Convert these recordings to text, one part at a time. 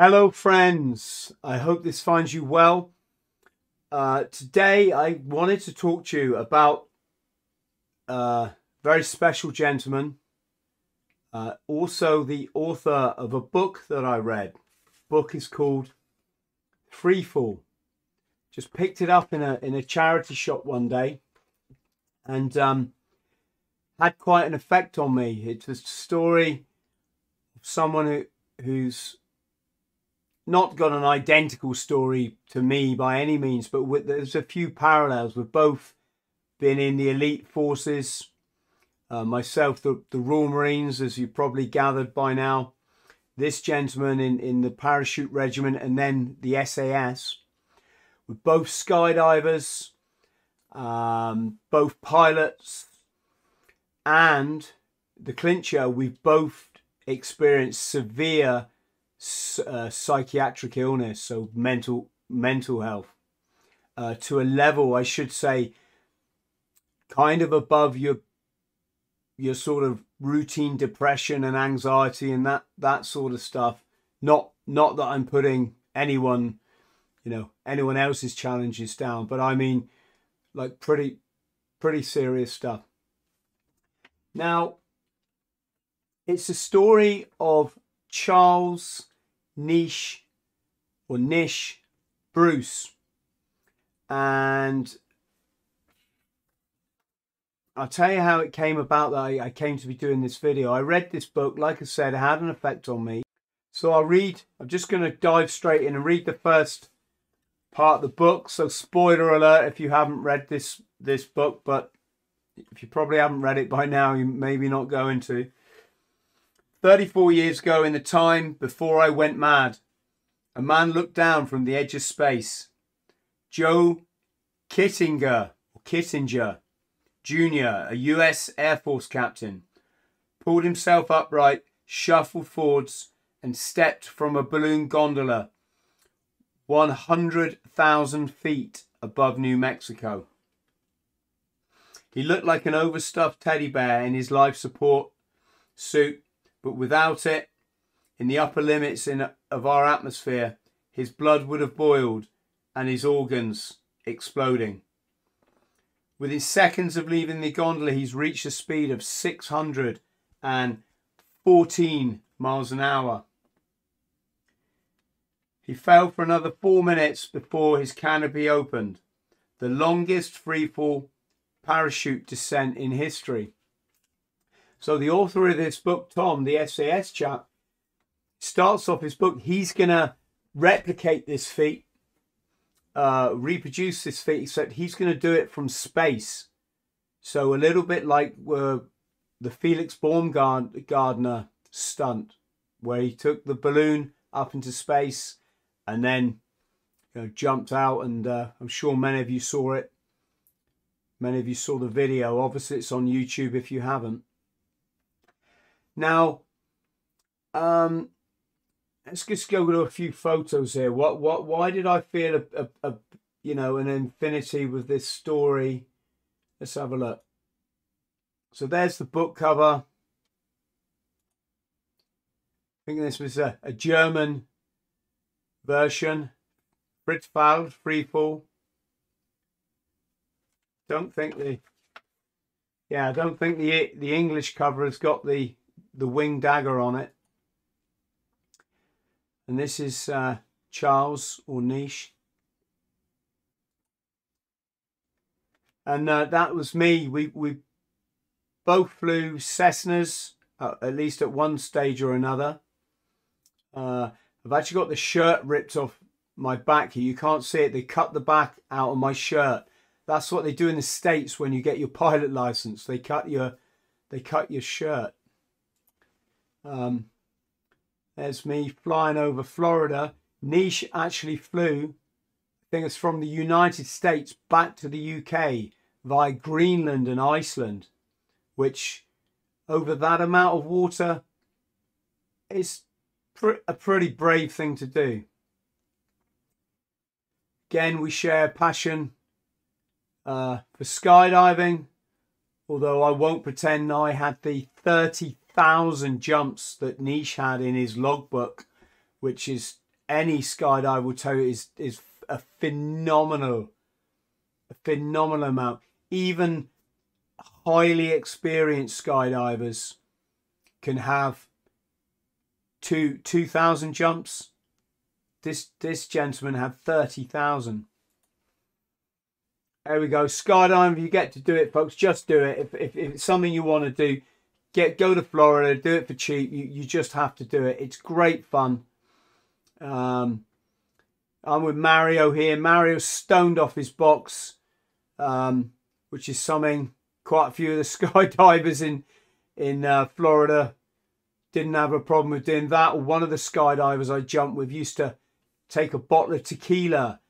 Hello, friends. I hope this finds you well. Uh, today, I wanted to talk to you about a very special gentleman, uh, also the author of a book that I read. The book is called Freefall. Just picked it up in a in a charity shop one day, and um, had quite an effect on me. It's a story of someone who, who's not got an identical story to me by any means, but with, there's a few parallels. We've both been in the elite forces. Uh, myself, the, the Royal Marines, as you probably gathered by now. This gentleman in, in the parachute regiment and then the SAS. We're both skydivers, um, both pilots, and the clincher, we've both experienced severe uh, psychiatric illness, so mental mental health, uh, to a level I should say, kind of above your your sort of routine depression and anxiety and that that sort of stuff. Not not that I'm putting anyone, you know, anyone else's challenges down, but I mean, like pretty pretty serious stuff. Now, it's a story of Charles Niche or Nish Bruce. And I'll tell you how it came about that I, came to be doing this video. I read this book, like I said, it had an effect on me. So I'll read, I'm just going to dive straight in and read the first part of the book. So spoiler alert if you haven't read this this book, but if you probably haven't read it by now, you maybe not going to. 34 years ago, in the time before I went mad, a man looked down from the edge of space. Joe Kittinger, or Kittinger Jr., a US Air Force captain, pulled himself upright, shuffled forwards, and stepped from a balloon gondola 100,000 feet above New Mexico. He looked like an overstuffed teddy bear in his life support suit but without it, in the upper limits in, of our atmosphere, his blood would have boiled and his organs exploding. Within seconds of leaving the gondola, he's reached a speed of 614 miles an hour. He fell for another four minutes before his canopy opened, the longest freefall parachute descent in history. So the author of this book, Tom, the SAS chap, starts off his book. He's going to replicate this feat, uh, reproduce this feat, except he's going to do it from space. So a little bit like uh, the Felix Baumgartner stunt, where he took the balloon up into space and then you know, jumped out. And uh, I'm sure many of you saw it. Many of you saw the video. Obviously, it's on YouTube if you haven't. Now, um, let's just go to a few photos here. What, what, why did I feel a, a, a you know, an infinity with this story? Let's have a look. So there's the book cover. I think this was a, a German version. Fritz Fall, Freefall. Don't think the yeah, I don't think the the English cover has got the the wing dagger on it. And this is uh, Charles or Niche. And uh, that was me. We, we both flew Cessnas, uh, at least at one stage or another. Uh, I've actually got the shirt ripped off my back here. You can't see it. They cut the back out of my shirt. That's what they do in the States when you get your pilot license. They cut your, they cut your shirt. Um, there's me flying over Florida. Niche actually flew, I think it's from the United States back to the UK via Greenland and Iceland, which over that amount of water is pr a pretty brave thing to do. Again, we share passion uh, for skydiving, although I won't pretend I had the 30 thousand jumps that Niche had in his logbook, which is any skydiver will tell you is is a phenomenal, a phenomenal amount. Even highly experienced skydivers can have two two thousand jumps. This this gentleman had thirty thousand. There we go. Skydiving, if you get to do it, folks, just do it. If, if, if it's something you want to do, get go to Florida, do it for cheap. You, you just have to do it. It's great fun. Um, I'm with Mario here. Mario stoned off his box, um, which is something quite a few of the skydivers in in uh, Florida didn't have a problem with doing that. One of the skydivers I jumped with used to take a bottle of tequila,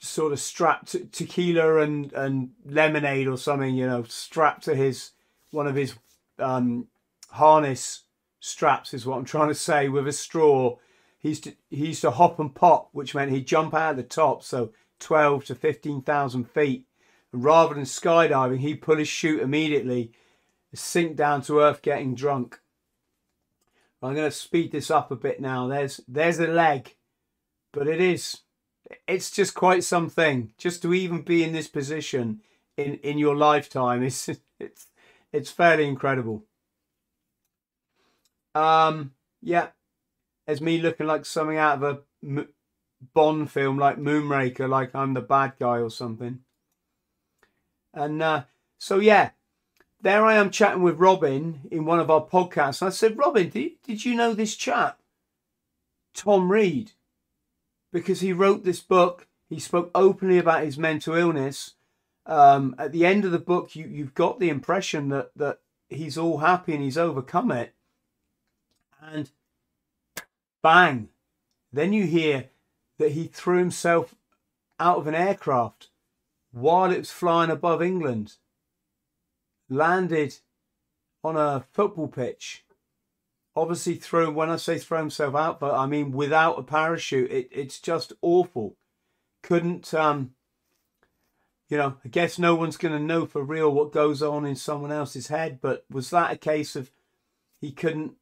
sort of strapped tequila and and lemonade or something, you know, strapped to his one of his um, harness straps is what I'm trying to say with a straw. He used to he used to hop and pop, which meant he'd jump out the top, so twelve to fifteen thousand feet. And rather than skydiving, he'd pull his chute immediately, sink down to earth, getting drunk. I'm going to speed this up a bit now. There's there's a leg, but it is it's just quite something just to even be in this position in in your lifetime. It's it's it's fairly incredible. Um, yeah, it's me looking like something out of a Bond film, like Moonraker, like I'm the bad guy or something. And uh, so yeah, there I am chatting with Robin in one of our podcasts. And I said, Robin, did, did you know this chap, Tom Read? Because he wrote this book, he spoke openly about his mental illness. Um, at the end of the book, you, you've got the impression that, that he's all happy and he's overcome it. And bang, then you hear that he threw himself out of an aircraft while it was flying above England landed on a football pitch. Obviously, threw when I say throw himself out, but I mean without a parachute. It, it's just awful. Couldn't, um, you know, I guess no one's going to know for real what goes on in someone else's head. But was that a case of he couldn't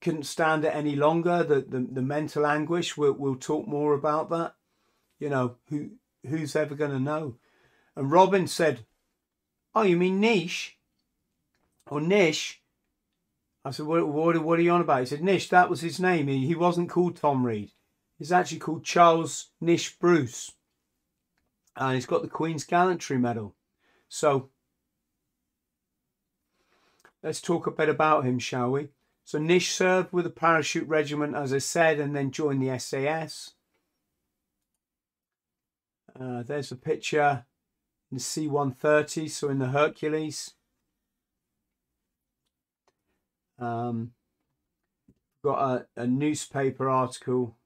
couldn't stand it any longer? The the, the mental anguish. We'll we'll talk more about that. You know, who who's ever going to know? And Robin said Oh, you mean Nish? Or Nish? I said, what, what, what are you on about? He said, Nish, that was his name. He, he wasn't called Tom Read. He's actually called Charles Nish Bruce. And he's got the Queen's Gallantry Medal. So, let's talk a bit about him, shall we? So, Nish served with the parachute regiment, as I said, and then joined the SAS. Uh, there's a picture in the C-130, so in the Hercules. Um, got a, a newspaper article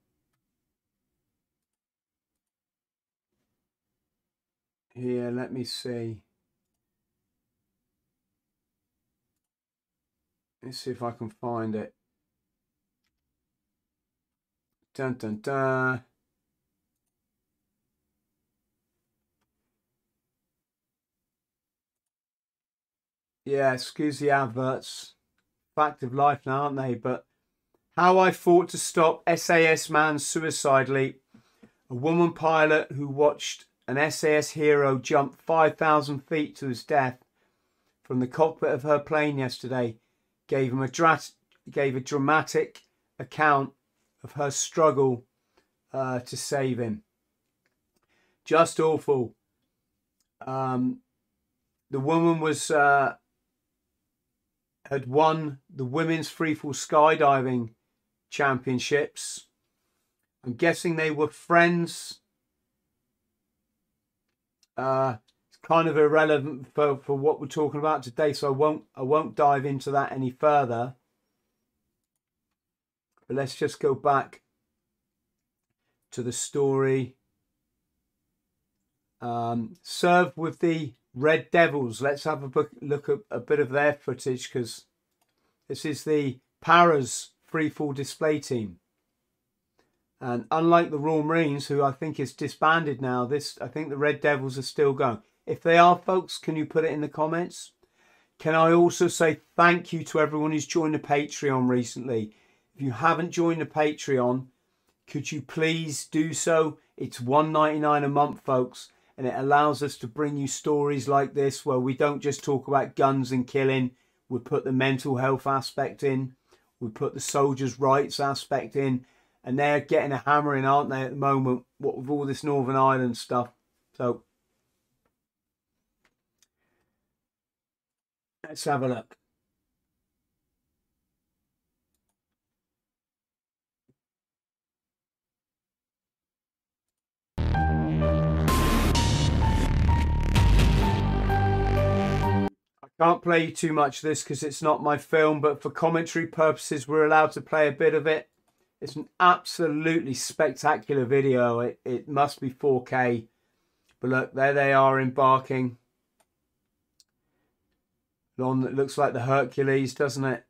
here. Let me see. Let's see if I can find it. Dun dun dun. Yeah, excuse the adverts. Fact of life now, aren't they? But how I fought to stop SAS man's suicide leap. A woman pilot who watched an SAS hero jumped 5,000 feet to his death from the cockpit of her plane yesterday gave him a gave a dramatic account of her struggle uh, to save him. Just awful. Um, the woman was uh, had won the women's freefall skydiving championships. I'm guessing they were friends. Uh, it's kind of irrelevant for, for what we're talking about today, so I won't I won't dive into that any further. But let's just go back to the story. Um, served with the Red Devils. Let's have a look at a bit of their footage because this is the Paras free fall display team. And unlike the Royal Marines, who I think is disbanded now, this I think the Red Devils are still going. If they are, folks, can you put it in the comments? Can I also say thank you to everyone who's joined the Patreon recently? If you haven't joined the Patreon, could you please do so? It's $1.99 a month, folks, and it allows us to bring you stories like this where we don't just talk about guns and killing. We put the mental health aspect in. We put the soldiers' rights aspect in. And they're getting a hammering, aren't they, at the moment, what with all this Northern Ireland stuff. So let's have a look. I can't play too much of this because it's not my film, but for commentary purposes, we're allowed to play a bit of it. It's an absolutely spectacular video. It, it must be 4K. But look, there they are embarking. On that looks like the Hercules, doesn't it?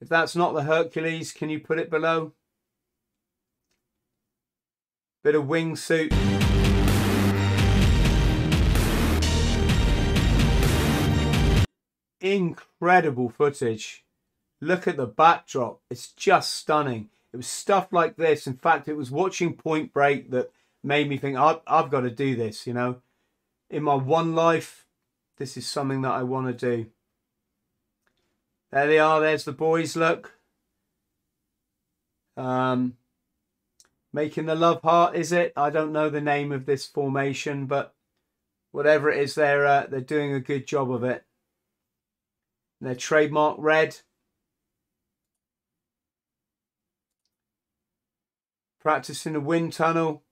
If that's not the Hercules, can you put it below? Bit of wingsuit. incredible footage. Look at the backdrop. It's just stunning. It was stuff like this. In fact, it was watching Point Break that made me think, I've, I've got to do this, you know. In my one life, this is something that I want to do. There they are. There's the boys, look. Um, making the love heart, is it? I don't know the name of this formation, but whatever it is, they're, uh, they're doing a good job of it. Their trademark red. Practice in the wind tunnel.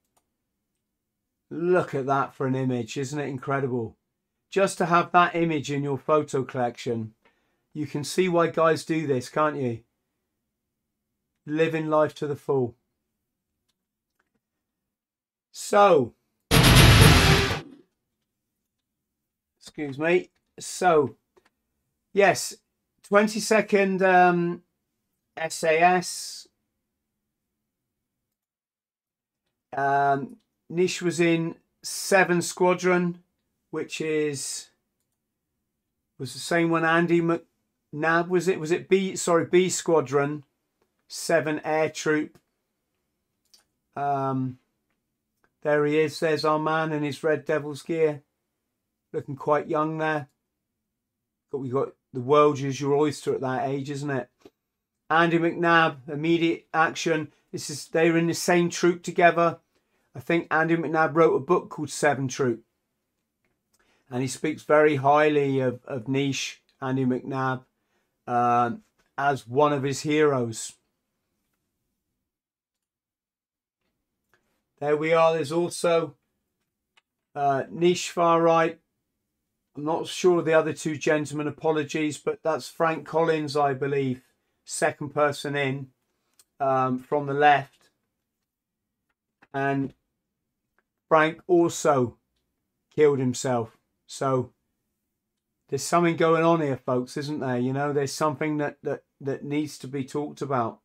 Look at that for an image. Isn't it incredible? Just to have that image in your photo collection. You can see why guys do this, can't you? Living life to the full. So, excuse me. So, Yes, 22nd um, SAS. Um, Nish was in 7 Squadron, which is was the same one Andy McNab was it was it B sorry B Squadron 7 Air Troop um there he is there's our man in his red devil's gear looking quite young there but we got the world is your oyster at that age, isn't it? Andy McNab, immediate action. This is they were in the same troop together. I think Andy McNab wrote a book called Seven Troop. And he speaks very highly of, of Niche, Andy McNab, uh, as one of his heroes. There we are. There's also uh, Niche far right, I'm not sure the other two gentlemen, apologies, but that's Frank Collins, I believe, second person in um, from the left. And Frank also killed himself. So there's something going on here, folks, isn't there? You know, there's something that, that, that needs to be talked about.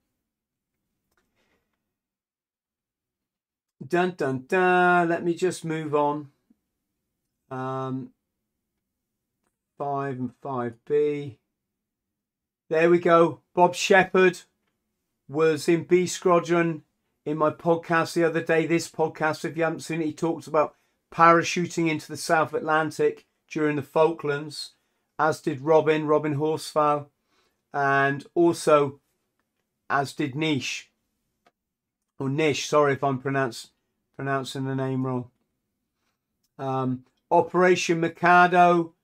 Dun, dun, dun. Let me just move on. Um, 5 and 5B. There we go. Bob Shepherd was in B Squadron in my podcast the other day. This podcast, if you haven't seen it, he talks about parachuting into the South Atlantic during the Falklands, as did Robin, Robin Horsfall, and also as did Nish. Or Nish, sorry if I'm pronouncing the name wrong. Um, Operation Mikado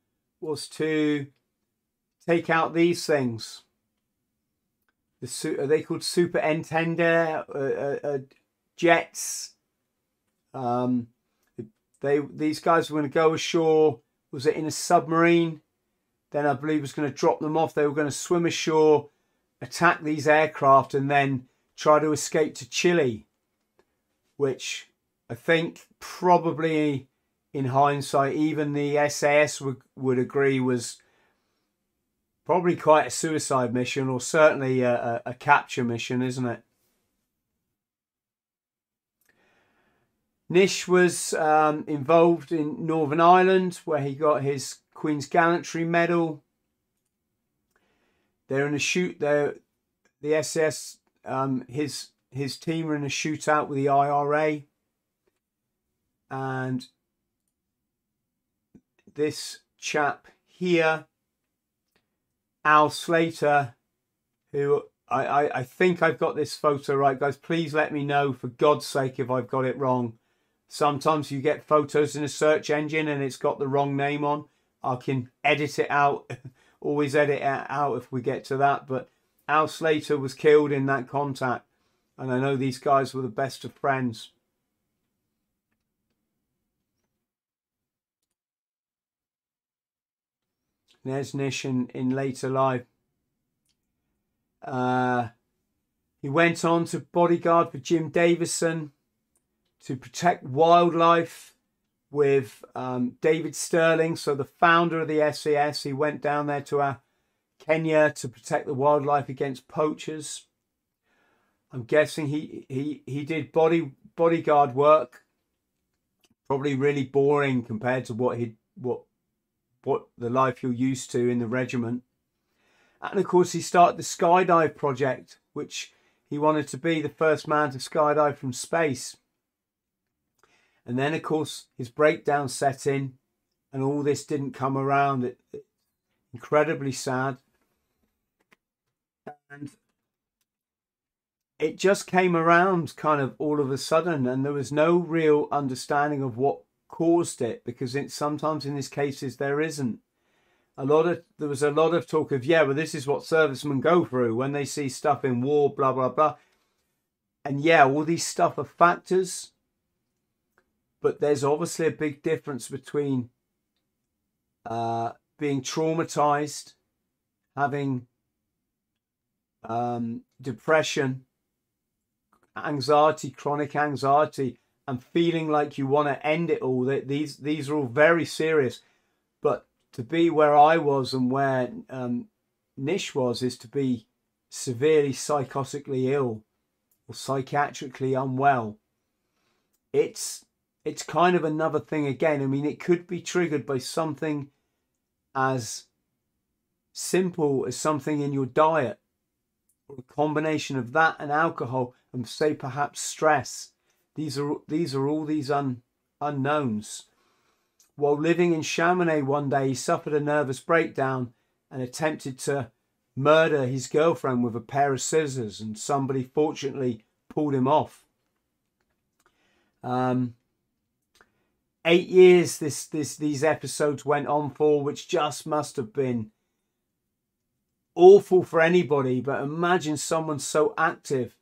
was to take out these things. The are they called Super Étendard uh, uh, uh, jets? Um, they these guys were going to go ashore. Was it in a submarine? Then I believe was going to drop them off. They were going to swim ashore, attack these aircraft, and then try to escape to Chile, which I think probably in hindsight, even the SAS would, would agree was probably quite a suicide mission or certainly a, a, a capture mission, isn't it? Nish was um, involved in Northern Ireland where he got his Queen's Gallantry Medal. They're in a shoot there. the SS, um, his his team were in a shootout with the IRA, and this chap here, Al Slater, who I, I, I think I've got this photo right, guys. Please let me know, for God's sake, if I've got it wrong. Sometimes you get photos in a search engine and it's got the wrong name on. I can edit it out, always edit it out if we get to that. But Al Slater was killed in that contact. And I know these guys were the best of friends. There's Nish in, later life. Uh, he went on to bodyguard for Jim Davidson to protect wildlife with um, David Stirling, so the founder of the SAS. He went down there to uh, Kenya to protect the wildlife against poachers. I'm guessing he he he did body bodyguard work. Probably really boring compared to what he what what the life you're used to in the regiment. And of course, he started the skydive project, which he wanted to be the first man to skydive from space. And then, of course, his breakdown set in, and all this didn't come around. It, it incredibly sad. And it just came around kind of all of a sudden, and there was no real understanding of what caused it because it, sometimes in these cases there isn't a lot of there was a lot of talk of yeah, well this is what servicemen go through when they see stuff in war, blah blah blah. And yeah, all these stuff are factors, but there's obviously a big difference between uh, being traumatized, having um, depression, anxiety, chronic anxiety, and feeling like you want to end it all. These these are all very serious, but to be where I was and where um, Nish was is to be severely psychotically ill or psychiatrically unwell. It's it's kind of another thing again. I mean, it could be triggered by something as simple as something in your diet, or a combination of that and alcohol, and say perhaps stress. These are these are all these un, unknowns. While living in Chamonix one day, he suffered a nervous breakdown and attempted to murder his girlfriend with a pair of scissors, and somebody fortunately pulled him off. Um, eight years this this these episodes went on for, which just must have been awful for anybody. But imagine someone so active,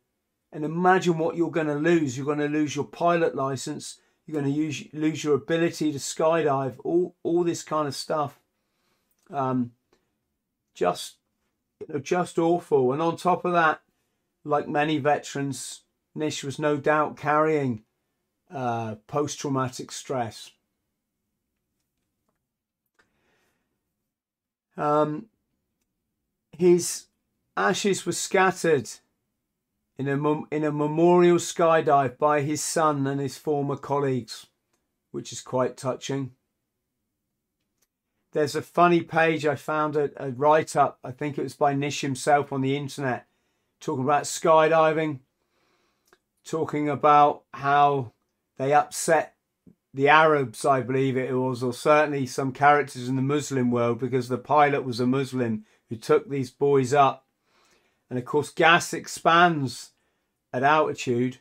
and imagine what you're going to lose. You're going to lose your pilot license you're going to use, lose your ability to skydive, all, all this kind of stuff. Um, just, you know, just awful. And on top of that, like many veterans, Nish was no doubt carrying uh, post-traumatic stress. Um, his ashes were scattered in a, in a memorial skydive by his son and his former colleagues, which is quite touching. There's a funny page I found a, a write up, I think it was by Nish himself on the internet, talking about skydiving, talking about how they upset the Arabs, I believe it was, or certainly some characters in the Muslim world, because the pilot was a Muslim who took these boys up and of course, gas expands at altitude.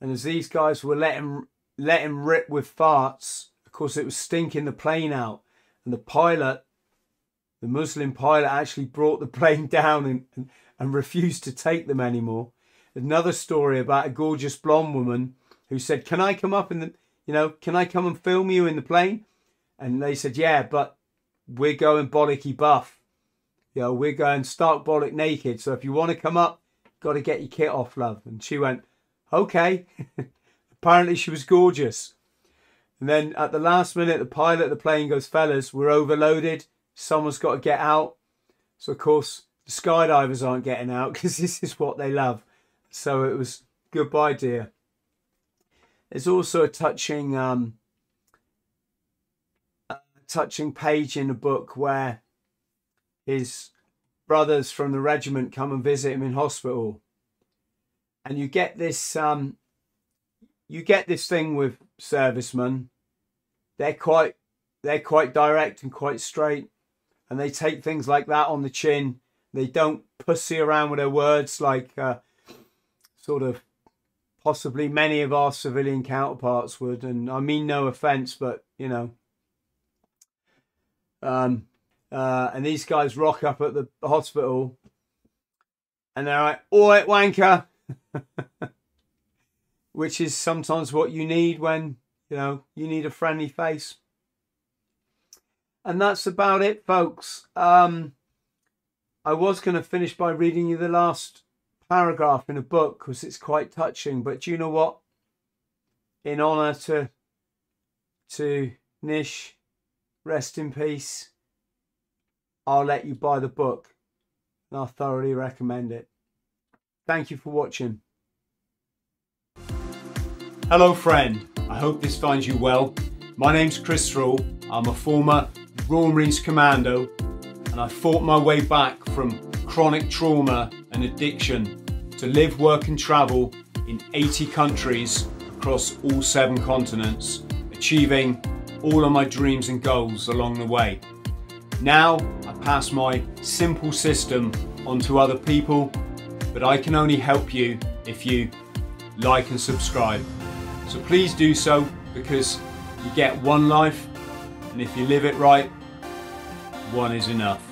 And as these guys were letting, letting rip with farts, of course, it was stinking the plane out. And the pilot, the Muslim pilot, actually brought the plane down and, and, and refused to take them anymore. Another story about a gorgeous blonde woman who said, Can I come up in the, you know, can I come and film you in the plane? And they said, Yeah, but we're going bollocky buff you know, we're going stark bollock naked. So if you want to come up, got to get your kit off, love. And she went, okay. Apparently she was gorgeous. And then at the last minute, the pilot of the plane goes, fellas, we're overloaded. Someone's got to get out. So of course, the skydivers aren't getting out because this is what they love. So it was goodbye, dear. There's also a touching, um, a touching page in the book where his brothers from the regiment come and visit him in hospital. And you get this um, you get this thing with servicemen. They're quite they're quite direct and quite straight. And they take things like that on the chin. They don't pussy around with their words like uh, sort of possibly many of our civilian counterparts would. And I mean no offense, but you know. Um, uh, and these guys rock up at the hospital and they're like, Oi, wanker. Which is sometimes what you need when, you know, you need a friendly face. And that's about it, folks. Um, I was going to finish by reading you the last paragraph in a book because it's quite touching. But do you know what? In honour to to Nish, rest in peace. I'll let you buy the book and I thoroughly recommend it. Thank you for watching. Hello friend, I hope this finds you well. My name's Chris Thrall. I'm a former Royal Marines Commando and I fought my way back from chronic trauma and addiction to live, work and travel in 80 countries across all seven continents, achieving all of my dreams and goals along the way. Now pass my simple system on to other people, but I can only help you if you like and subscribe. So please do so because you get one life and if you live it right, one is enough.